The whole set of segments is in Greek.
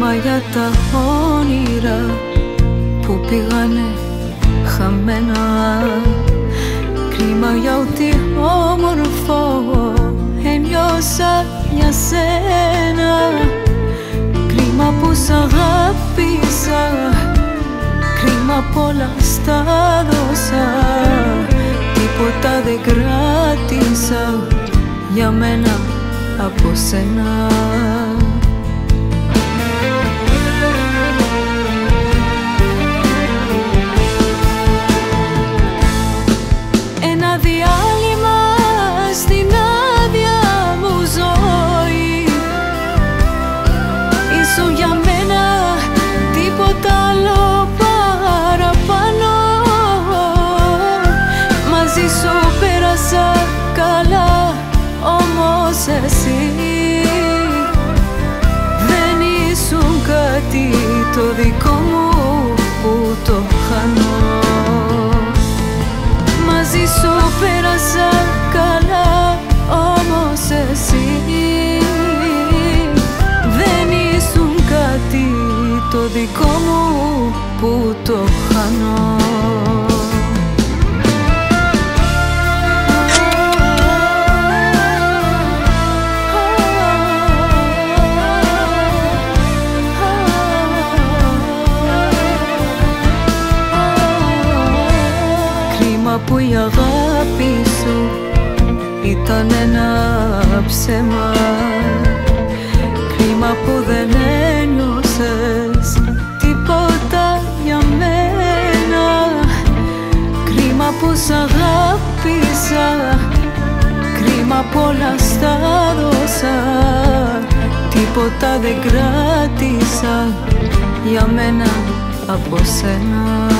Κρίμα για τα όνειρα που πήγανε χαμένα. Κρίμα για ό,τι όμορφο ένιωσα για σένα. Κρίμα που σ' αγάπησα. Κρίμα πολλά στα δώσα. Τίποτα δεν κράτησα για μένα από σένα εσύ Δεν ήσουν κάτι το δικό μου που το χάνω. Μαζί σου πέρασα καλά όμως εσύ Δεν ήσουν κάτι το δικό μου που το χάνω η αγάπη σου ήταν ένα ψέμα. Κρίμα που δεν ένιωσες τίποτα για μένα. Κρίμα που σ' αγάπησα Κρίμα που όλα στα δώσα. Τίποτα δεν κράτησα για μένα από σένα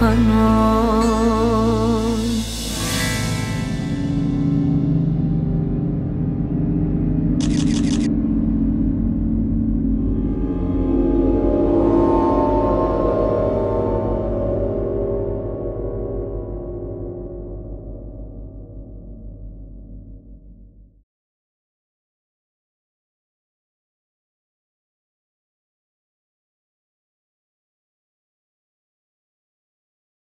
hanım